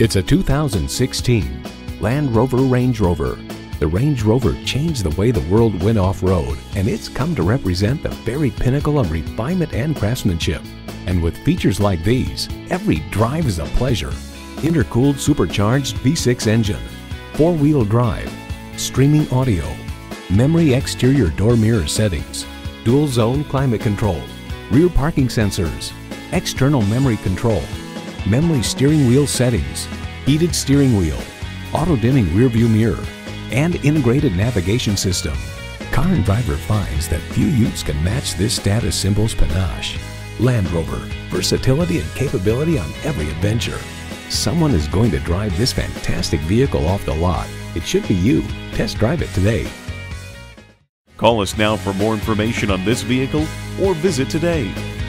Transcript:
It's a 2016 Land Rover Range Rover. The Range Rover changed the way the world went off-road, and it's come to represent the very pinnacle of refinement and craftsmanship. And with features like these, every drive is a pleasure. Intercooled supercharged V6 engine, four-wheel drive, streaming audio, memory exterior door mirror settings, dual zone climate control, rear parking sensors, external memory control, memory steering wheel settings, heated steering wheel, auto dimming rear view mirror, and integrated navigation system. Car and Driver finds that few utes can match this status symbol's panache. Land Rover, versatility and capability on every adventure. Someone is going to drive this fantastic vehicle off the lot. It should be you. Test drive it today. Call us now for more information on this vehicle or visit today.